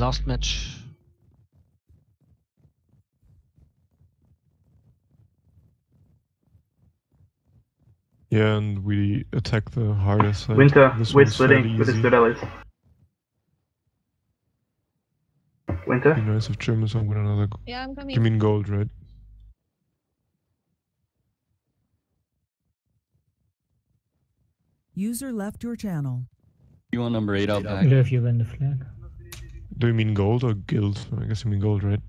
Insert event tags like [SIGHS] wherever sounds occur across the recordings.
last match. Yeah, and we attack the hardest side. Winter, This we're one's fairly splitting with the easy. split allies. Be Winter, nice if Germans don't win another. g- Yeah, I'm coming. You mean gold, right? User left your channel. You want number eight out back? If you win the flag. Do you mean gold or guild? I guess you mean gold, right?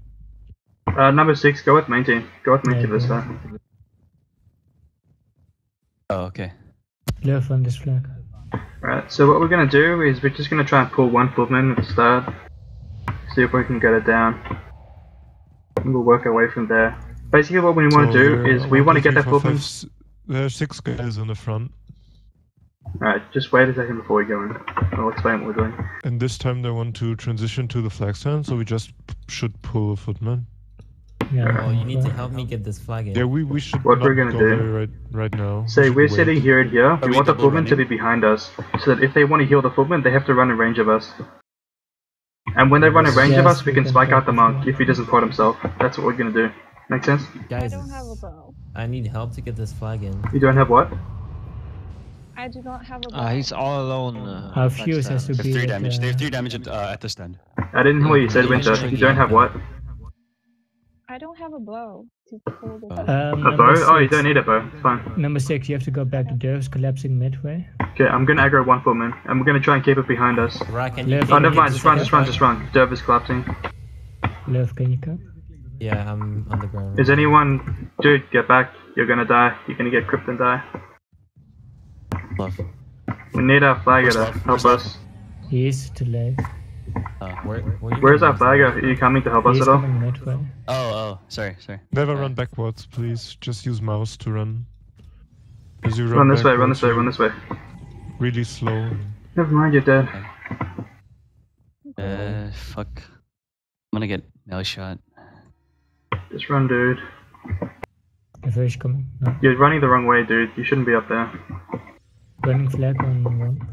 uh, number six, go with main team. Go with main Yeah, team this go. time. Oh, okay. Love on this flag. Right, so what we're gonna do is we're just gonna try and pull one footman at the start. See if we can get it down. And we'll work our way from there. Basically what we want to So do is we want to get that four, footman. There are six guys in the front, Alright, just wait a second before we go in. I'll explain what we're doing. and this time they want to transition to the flag stand, so we just should pull a footman. Yeah. Well, you need to help me get this flag in. Yeah, we, we should What we're gonna go do- right right now. Say should we're wait. sitting here and here. Are We we want the footman to be behind us, so that if they want to heal the footman, they have to run in range of us. And when they run in range of us, we we can can spike out the the monk if he doesn't port himself. That's what we're gonna do. Make sense? I Guys, don't have a bow. I need help to get this flag in. You don't have what? I do not have a bow. Uh, he's all alone. Uh, Our flag fuse has to stand. They be. have three damage. They have three damage at, uh, at the stand. I didn't hear what you said, Winter. You don't have what? I don't have a bow to pull the. Um, A number bow? Oh, you don't need a bow. It's fine. Number six, you have to go back to Dervis collapsing midway. Okay, I'm gonna aggro one footman, and we're gonna try and keep it behind us. Rock, can you Oh, never mind. Just run, just run, flag? just run. Derv is collapsing. Love, can you come? Yeah, I'm on the ground. Is anyone... Dude, get back. You're gonna die. You're gonna get crypt and die. Love. We need our flagger to help us. He is too. Uh, Where, where you Where's going, our flagger? Are you coming to help us He is at all? oh, oh, sorry, sorry. Never run backwards, please. Just use mouse to run. As you Run this way, run this way, run this way. Really slow. Never mind, you're dead. Uh, fuck. I'm gonna get nail shot. Just run, dude. The first coming. No. You're running the wrong way, dude. You shouldn't be up there. Running flag on one.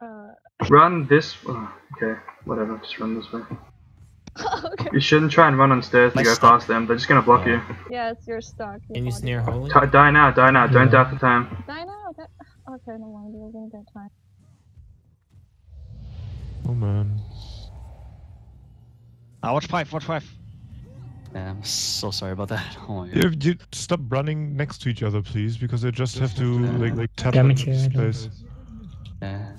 Uh, Run this... Oh, okay, whatever. Just run this way. [LAUGHS] okay. You shouldn't try and run on stairs to go stuck. past them. They're just gonna block you. Yes, you're stuck. Can you snare holy? T- die now, die now. Don't die for time. Die now. That... Okay, no mind. We're gonna get time. Oh man. Ah, watch five, watch five. Yeah, I'm so sorry about that. [LAUGHS] Oh my god. Yeah, you stop running next to each other, please, because I just have to like like tap Damage in here, I space. Yeah.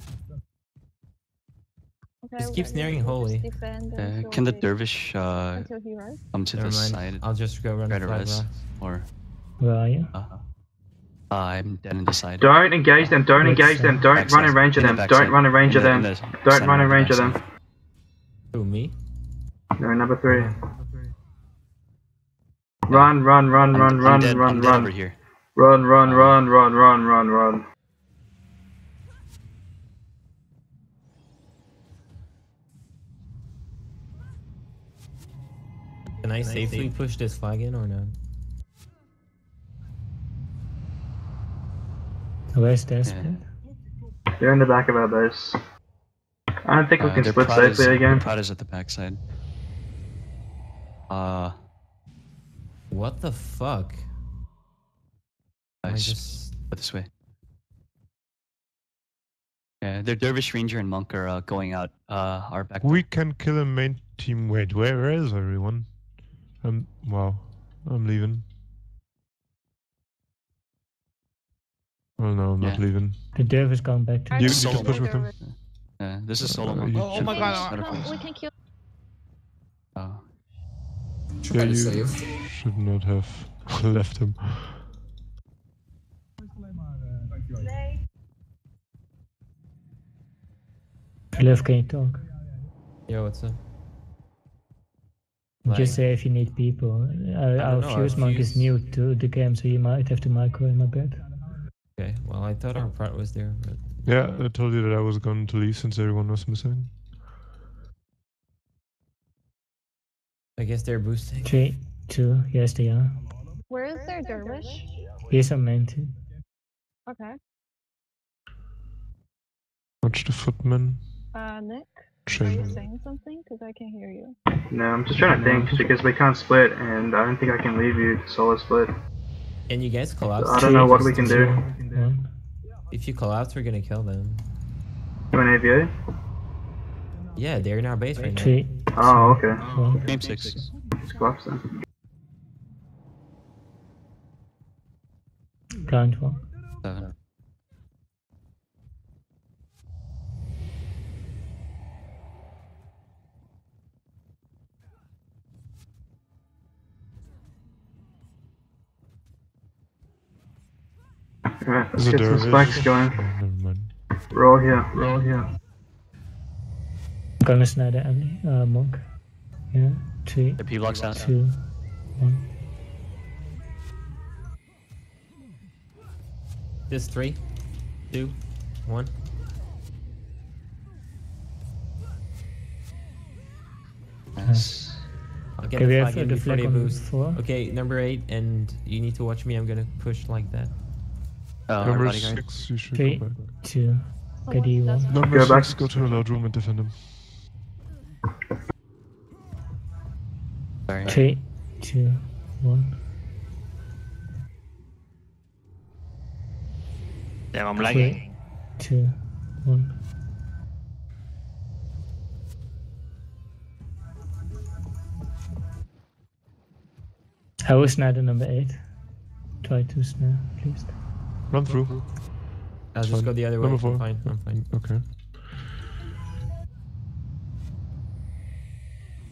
Okay, Just we're keep gonna holy. Uh, can the dervish uh, Until he runs. come to Never the mind. side I'll just go run Try the to res. or Where are you? uh, I'm dead in the side. Don't engage them. Don't Which engage them. Don't Backside. run in range of them. Don't run in range of them. Don't run in of range of them. Who, me? No, number three. Run, run, run, I'm- run, I'm run, dead- run, I'm dead over run. here. Run, run, Um, run, run, run, run, run. Can I safely push this flag in or not? Where's the Yeah. They're in the back of our base. I don't think we Uh, can split prod is- safely their again. prod is at the backside. Uh, What the fuck? I I just just put this way. Yeah, their dervish ranger and monk are uh, going out. Uh, our back. We can kill a main team. Wait, where, where is everyone? Um, wow, I'm leaving. Oh no, I'm not leaving. The Derv is going back to You, don't you solo can push with know them. Yeah, this is solo Uh, monk. Oh, my God, Can we Not a come- force. we can kill. Oh, Yeah, you should not have [LAUGHS] left him. Love, can you talk? yo, what's up? Just say if you need people. Uh, our know, our fuse monk is new to the game, so you might have to micro him a bit. Okay, well I thought our part was there, but Yeah, I told you that I was going to leave since everyone was missing. I guess they're boosting. Three, two, yes they are. Where is their dervish? Here's our main team. Okay. Watch the footman. Uh, Nick, are you saying something? Because I can't hear you. No, I'm just trying to think because we can't split, and I don't think I can leave you to solo split. And you guys collapse? I don't know what we can do. One. If you collapse, we're gonna kill them. You an AVA? Yeah, they're in our base right now. Oh, okay. One. Game six. Let's collapse then. Blind one. Seven. Alright, let's get some spikes going. Oh, never mind. We're all here. We're all here. Gonna snare the enemy. Uh, monk. Yeah. Three, The P blocks out. two, one. Just three, two, one. Nice. I'll get Okay, we the have flag in the before flag they on boost. four. Okay, number eight, and you need to watch me. I'm gonna push like that. Uh, Number bodyguard. six, you should Three, go back. two. Oh, Okay, do you want? Number Go back. six, go to a loud room and defend him. Three, two, one. Damn, I'm Three, lagging. two, one. I will snare the number eight. Try to snare, please. Run through. I'll just fine. go the other way. Number four. I'm fine. I'm fine. Okay.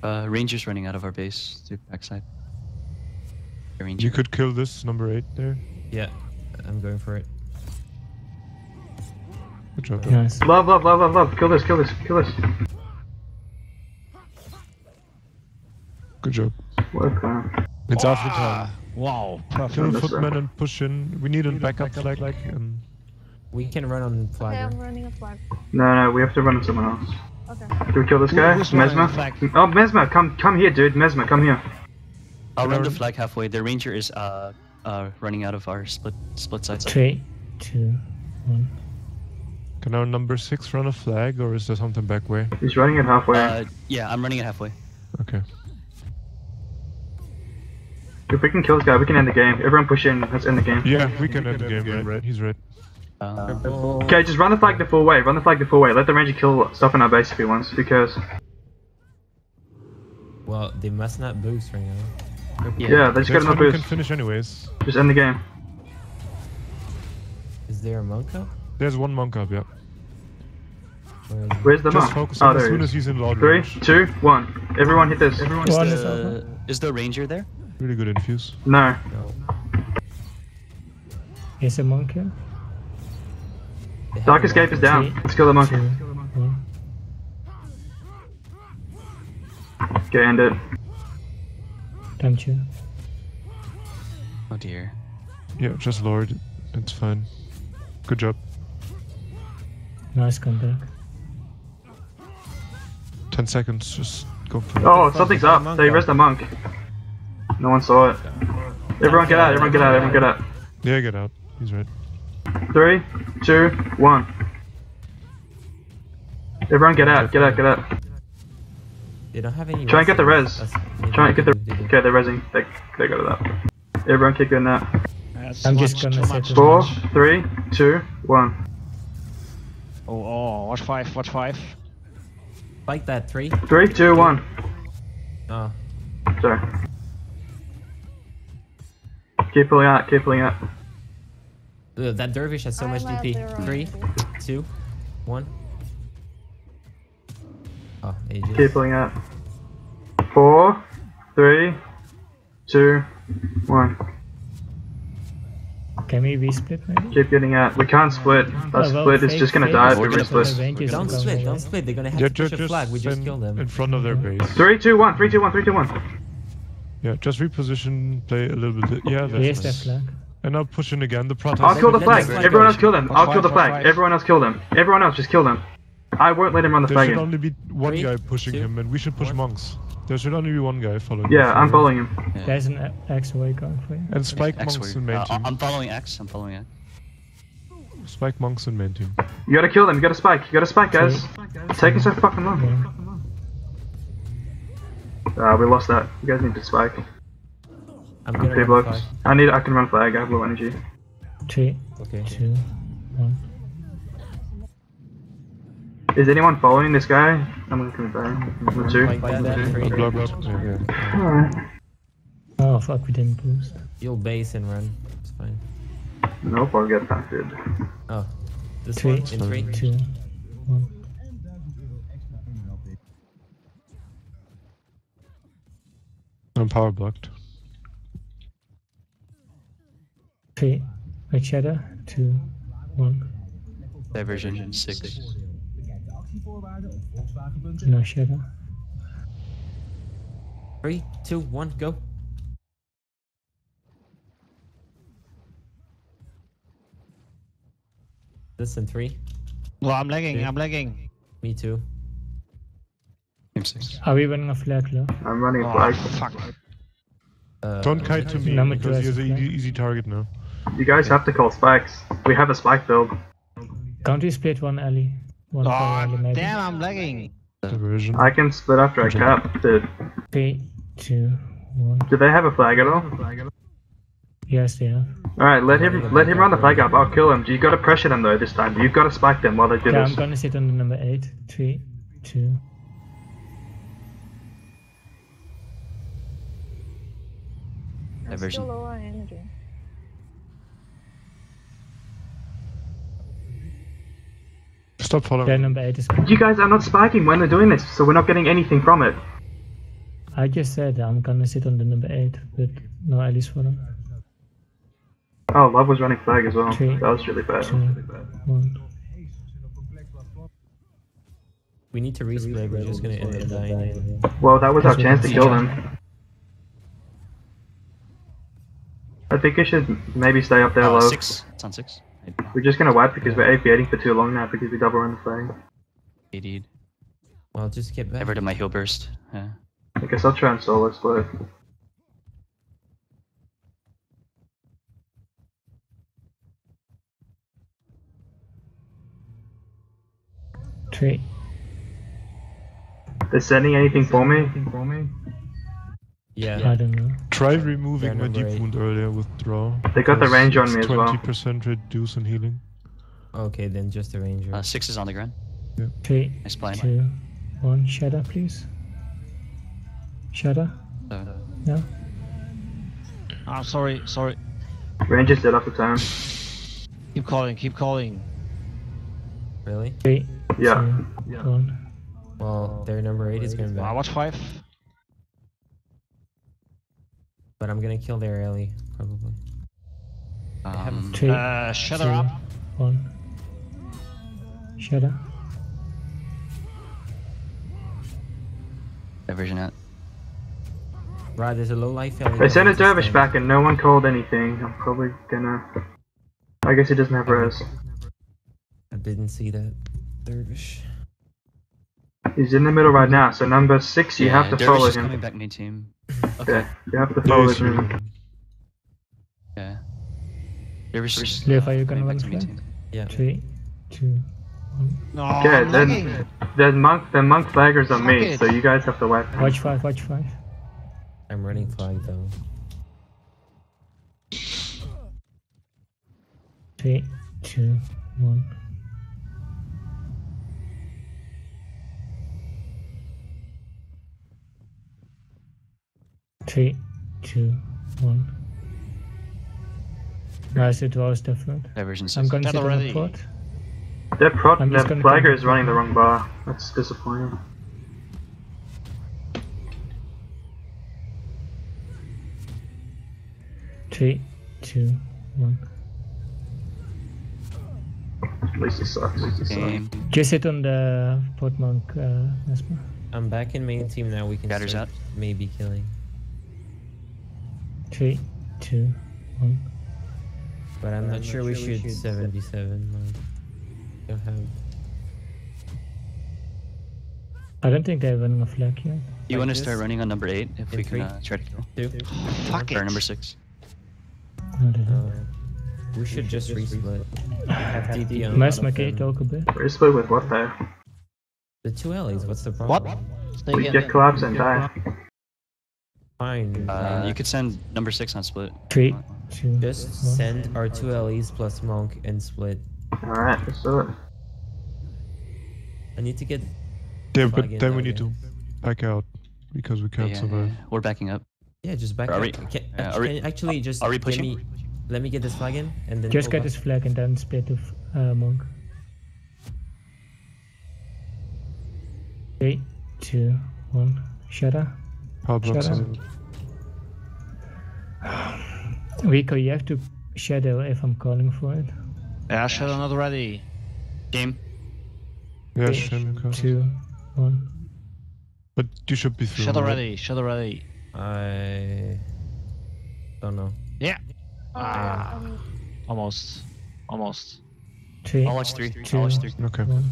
Uh, Rangers running out of our base to backside. The Ranger. You could kill this number eight there. Yeah, I'm going for it. Good job. Nice. Love, love, love, love, love. Kill this, kill this, kill this. Good job. Work on. It's after time. Wow, Kill the That's footman and push in. We need a backup flag. Like, and We can run on Okay. I'm running a flag. No, no, we have to run on someone else. Okay. Do we kill this guy? who's Mesmer? Oh, Mesmer, come, come here, dude. Mesmer, come here. I'll run the flag halfway. The Ranger is uh uh running out of our split split sides. Three, two, one. can our number six run a flag, or is there something back way? He's running it halfway. Uh, yeah, I'm running it halfway. Okay. if we can kill this guy, we can end the game. Everyone push in. Let's end the game. Yeah, we can end the game. Right, right. He's right. Uh, Purple. Okay, just run the flag the full way. Run the flag the full way. Let the ranger kill stuff in our base if he wants, because Well, they must not boost right now. yeah, they just got That's enough when we can finish anyways. Just end the game. Is there a monk up? There's one monk up. Yeah. Where is? Where's the Just monk? focus Oh, as soon as he's in loud Three, range. two, one. Everyone hit this. Everyone. is One is the is the Ranger there? Really good infuse. No. No. Here's a monk here. They have Dark escape is down. Three, Let's kill the monk. Two, one. Okay, end it. Time to. Oh dear. Yeah, just Lord. it. It's fine. Good job. Nice comeback. Ten seconds. Just go for it. Oh, something's up. monk They up. raised the monk. No one saw it. Everyone get out. Everyone get out. Everyone get out. Yeah, get out. He's right. Three, two, one. Everyone get out. Get out. Get out. They don't have any. Try and get the res. Try and get the. they do. Okay, they're resing. They they got it up. Everyone kick in that. That's I'm just much, gonna too set much, the Four, much. three, two, one. Oh, oh, watch five, watch five. Like that three. Three, two, one. Oh, Sorry. Keep pulling out. Keep pulling out. Ugh, that dervish has so I'm much DP. Three, two, one. Oh, ages. Keep pulling out. Four, three, two, one. Can we resplit maybe? Keep getting out. We can't split. That Oh, well, split is just gonna fake die is if we resplit. Don't split, don't split. They're gonna have Yeah, to push just a flag. We just kill them. in front of their mm-hmm. base. Three, two, one. Three, two, one. Three, two, one. Yeah, just reposition, play a little bit. Yeah, Here's that's the nice. flag. And now push in again. The I'll kill the flag. the Everyone else kill them. I'll kill the flag. Everyone else kill them. Everyone else just kill them. I won't let him run the There flag should in. only be one Three, guy pushing two, him, and we should push one. monks. There should only be one guy following. Yeah. I'm following him. Yeah. There's an X-way going for you. And spike X monks word. in main Uh, team. I'm following X. I'm following X. spike monks and main team. You gotta kill them. You gotta spike. You gotta spike, guys. Taking so fucking long. Ah, we lost that. You guys need to spike. I'm gonna Okay, blocks. flag. I need. I can run flag. I have low energy. Three, Okay. two, one. Is anyone following this guy? I'm gonna come back. With two. Like that, that free. I blocked. Yeah, yeah. Alright. Oh fuck, we didn't boost. You'll base and run. It's fine. Nope, I'll get impacted. Oh. This Three, one in three. two, one. I'm power blocked. Three, right shadow, two, one. Diversion six. No shadow. Three, two, one, go. This in three. Well, I'm lagging. Yeah. I'm lagging. Me too. Team six. Are we running a flag low? I'm running Oh, flag. fuck. Uh, Don't kite to me Number because two he has has an flag. easy, easy target now. You guys have to call spikes. We have a spike build. Can't you split one alley? One ah, for alley Oh, maybe? damn, I'm lagging. Diversion. I can split after I cap. Dude, Three, two, one. do they have a flag at all? Yes, they have. Alright, let him let him run the flag up. I'll kill him. You gotta pressure them though this time. You've gotta spike them while they do this? Yeah, I'm gonna sit on the number eight. Three, two. I'm still low on energy. Stop following. Their number eight is coming. You guys are not spiking when they're doing this, so we're not getting anything from it. I just said I'm gonna sit on the number eight, but no allies for them. Oh, Love was running flag as well. Three, That was really bad. two, one. We need to respray. We're just gonna end up dying. Well, that was our chance to kill them. I think we should maybe stay up there Uh, low. six. It's on six. We're just gonna wipe because we're APAting for too long now because we double run the flag. AD'd. Well, just get back. Ever to my heal burst. Yeah. I guess I'll try and solo split. Three. They're sending anything for me? anything for me? Yeah. I don't know. Try removing my deep eight. wound earlier with draw. They got the because range on me as well. 20% reduce in healing. Okay, then just a ranger. Uh, six is on the ground. Three, Nice blind. two, one. Shadow, please. Shadow. Uh, No. I'm sorry. Sorry. Rangers dead off the turn. Keep calling. Keep calling. really? Three, Yeah. two, one. Well, their number eight is going Uh, back. watch five. But I'm gonna kill their alley, probably. have a um, Three, Uh, shadow two, up. one. Shadow. diversion out. Right, there's a low life alley. They sent a dervish back and no one called anything. I'm probably gonna. I guess he doesn't have res. I didn't see that dervish. He's in the middle right now, so number six, you yeah, have to Dervish follow is coming back main team. Yeah, Okay. you have to follow he's him. Yeah. Dervish is Lev, are you coming gonna back run to main team. Yeah. Three, two, one. No, Okay, I'm then lagging. the monk, the monk flaggers on me, it. so you guys have to wipe. him. Watch five, watch five. I'm running flag though. Three, two, one. Three, two, one. Nice, it was different. Diversion I'm gonna That sit on already- the pot. Their prot, I'm their flagger is running the wrong bar. That's disappointing. Three, two, one. At least it sucks. At least it sucks. Game. Just sit on the pot monk, uh, Nesma. I'm back in main team now. We can Scatter's start out. maybe killing. Three, two, one. But I'm not sure we should 77. Like, don't have. I don't think they're running a flag yet. You Like want to this? start running on number eight if In we three? can uh, try to kill? Two. Fuck Or it. number six. No, they don't. Uh, We should just resplit. We have [LAUGHS] DP on a Mas lot of maar kan je them. het ook een bit? We're with what though? The two alleys, what's the What? problem? Say We get collapse and die. Fine. Uh, uh, you could send number six on split. Three, two, just one. send our two ele's plus monk and split. Alright, let's do it. I need to get. Yeah, but then we need again. to back out because we can't Yeah, survive. yeah, We're backing up. Yeah, just back Are up. we- Can, yeah, act- are we- can actually just are we give pushing? me? Let me get this flag in and then. Just get back. this flag and then split the uh, monk. Three, two, one. Shadow. Power blocks Shut. Rico, you have to shadow if I'm calling for it. Yeah, Shadow not ready. Game. Yeah, Three, shame you. Two, one. But you should be through. Shadow right? ready. Shadow ready. I don't know. Yeah. Ah. um, Almost. Almost. Three, I'll watch three. two, I'll watch three. Okay. one.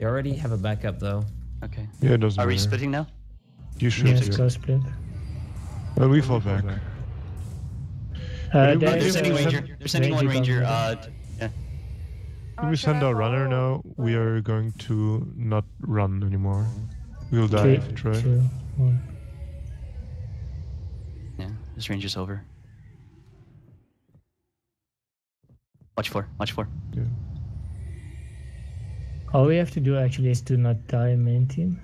You already have a backup though. Okay. Yeah, it doesn't Are we splitting now? You should. Yes, yeah. go split. Well, we fall back. Uh, Are They're sending we send- ranger. They're sending one Ranger ranger. Uh, yeah. When we send our runner now, we are going to not run anymore. We'll die Three, if we try. two, one. Yeah. This range is over. Watch four. Watch four. Yeah. All we have to do actually is to not die main team.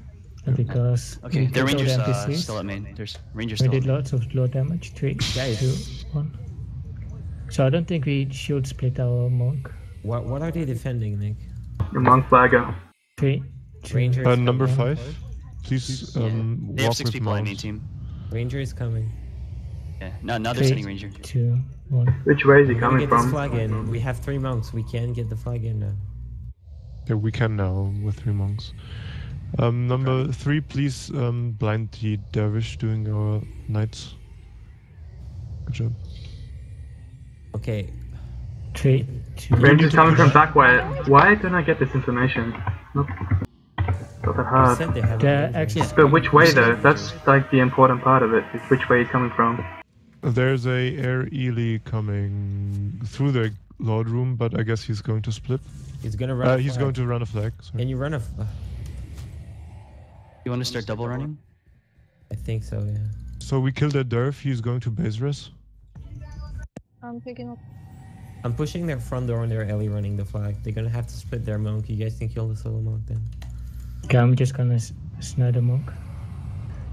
Because Okay. we Their killed all rangers the uh, NPCs. still at main. There's rangers We still. did lots of low damage. Three, Guys. two, one. So I don't think we should split our monk. What What are they defending, Nick? The monk flagger. Three, two, Rangers. Uh, number five, please Yeah. um, They have walk six with people on main team. Ranger is coming. Yeah. No, now they're Three, sending ranger. two, one. Which way is he We're gonna coming get this flag in. We have three monks. We can get the flag in now. Yeah, we can now with three monks. Um, number three, please um, blind the dervish doing our knights. Good job. Okay. Three, two, Ranger's coming from back way. Why don't I get this information? Not, not that I hard. said they have. The a ranger. access But which way though? That's like the important part of it. Is which way he's coming from. There's a air ele coming through the lord room, but I guess he's going to split. He's gonna run. Uh, a he's flag. going to run a flag. Sorry. Can you run a? f- uh, You want to start double running? I think so. Yeah. So we killed a derv. He's going to base res. I'm picking up. I'm pushing their front door and they're alley running the flag. They're gonna have to split their monk. You guys can kill the solo monk then. Okay, I'm just gonna s- snare the monk.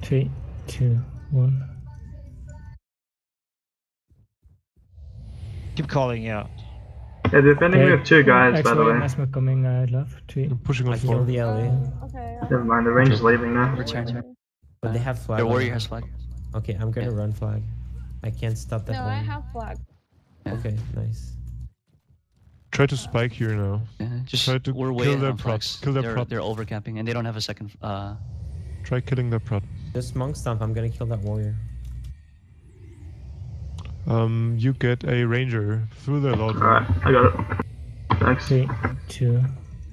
Three, two, one. Keep calling, yeah. Yeah, defending me Okay. with two guys, by the Actually, way. Mesmer coming uh, left. Three. I'm pushing on I four. killed the alley, Okay. Never mind, the ranger's leaving now. Return. but they have flag. Their on warrior them. has flag. Okay, I'm gonna Yeah. run flag. I can't stop that. No, I have flag. Okay, nice. Try to spike here now. Yeah, just Try to we're way kill their on props, flags. kill their they're, prop. they're overcapping and they don't have a second. Uh, Try killing their prot. Just monk stomp. I'm gonna kill that warrior. Um, you get a ranger through the lord room. Alright, I got it. Thanks. Three, two,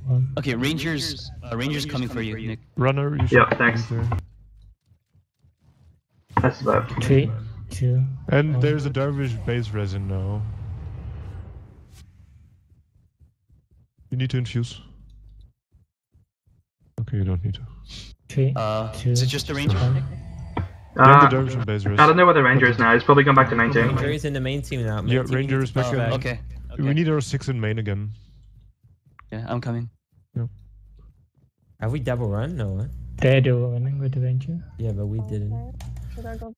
one. okay, rangers. Uh, rangers coming for you, Nick. Runner, you Yeah, thanks. there. That's about. Three, two. And one. there's a dervish base resin now. You need to infuse. Okay, you don't need to. Three, Uh, two, is it just a ranger? one. Nick? You have Uh, the dervish on base. I don't know where the ranger is now. He's probably gone back to main team. Ranger is in the main team now. Main Yeah, team ranger is to back push in. Oh, okay. We need our six in main again. Yeah, I'm coming. Have we double run? No. Huh? They're the running with the ranger. Yeah, but we didn't. Should I go?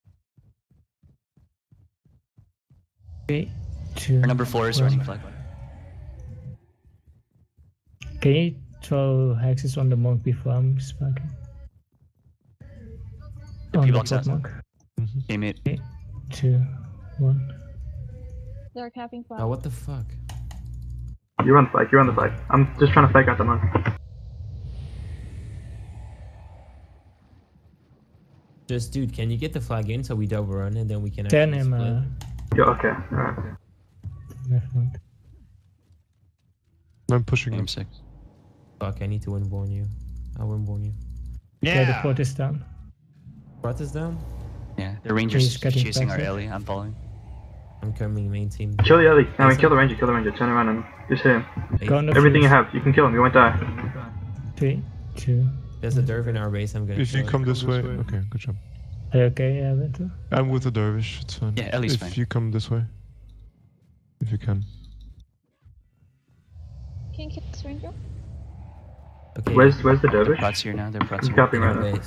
Three, two. Our number four is one. running flag. Can you throw hexes on the monk before I'm spiking? The On the P-box top has monk. Game eight. Two. They're capping flag. Oh, what the fuck? You're on the flag, you're on the flag. I'm just trying to fake out the monk. Just dude, can you get the flag in so we double run and then we can Turn actually him. split? Uh, Yeah, okay. Alright. I'm pushing Game him. six. Fuck, I need to windborn you. I'll windborn you. Yeah, the Yeah. fort is down. Brought us down? Yeah, the rangers He's chasing our faster. alley. I'm following. I'm coming main team. Kill the ele. I mean, kill the ranger. Kill the ranger. Turn around and just hit him. Eight. Go on the Everything you have. You can kill him. You won't die. Three, two. There's a derv in our base. I'm gonna. If you kill come this way, okay, good job. Are you okay? Yeah, Beto? I'm with the dervish. It's fine. Yeah, ele's if fine. you come this way, if you can. Can you kill this ranger? Okay. Where's Where's the dervish? Prots here now. They're prots You here. copy in our right now.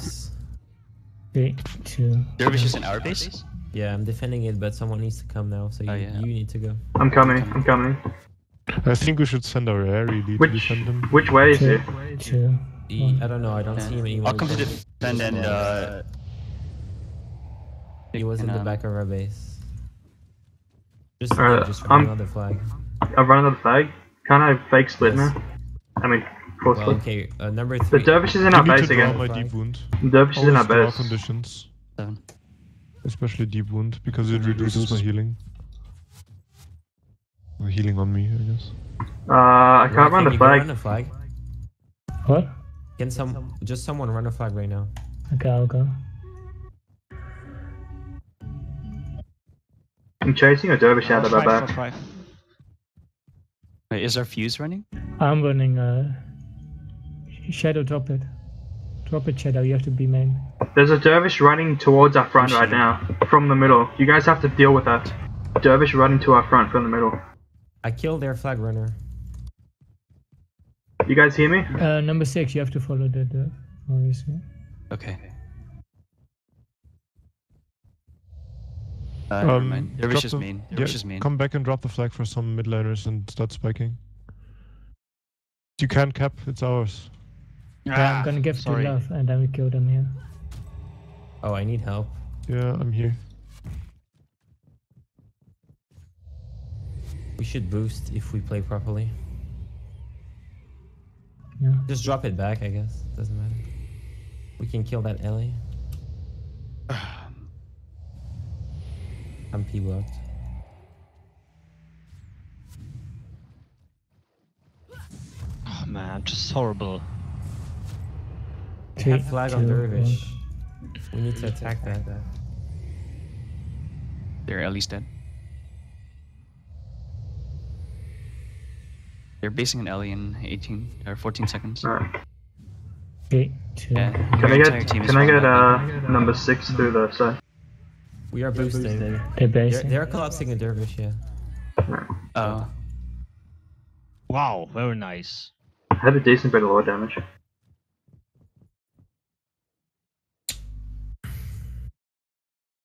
Base? Three, two. Dervish is in our base. Yeah, I'm defending it, but someone needs to come now. So you, Oh, yeah. you need to go. I'm coming. I'm coming. I think we should send our air really to Which defend them. Which way is Two, it? two. E- one. I don't know. I don't see him anymore. I'll come to defend and uh. He was in the um, back of our base. Just, Alright, just I'm- run another flag. I've run another flag. Can't I fake split Yes. now? I mean, full Well, okay. Uh, number The three. dervish is in You our base again. my deep wound. The dervish is in our base. conditions, Seven. especially deep wound, because it reduces my healing. Or healing on me, I guess. Uh, I can't run can the you flag. Run a flag. What? Can some just someone run a flag right now? Okay, I'll go. I'm chasing a dervish out of our five, back. watch five. Wait, is our fuse running? I'm running. Uh, Shadow, drop it. Drop it, Shadow. You have to be main. There's a dervish running towards our front right now, from the middle. You guys have to deal with that. Dervish running to our front from the middle. I killed their flag runner. You guys hear me? Uh, number six. You have to follow the. the obviously. Okay. Uh, never Um, mind. drop Dervish is the- main. yeah, Dervish is main. Come back and drop the flag for some mid laners and start spiking. You can cap, it's ours. Yeah, I'm gonna give Ah, sorry. to love, and then we kill them here. Oh, I need help. Yeah, I'm here. We should boost if we play properly. Yeah. Just drop it back, I guess. Doesn't matter. We can kill that ele. [SIGHS] I'm P blocked. Oh man, just horrible. They Three, have flag on two, Dervish. We need to attack that. They're at least dead. They're basing an ele in 18 or 14 seconds. Alright. Three, two. Yeah. Can I get Can I get uh number six through the side? We are boosting. They're They're, basing. they're collapsing a Dervish, yeah. Oh. Wow, very nice. Had a decent bit of lower damage.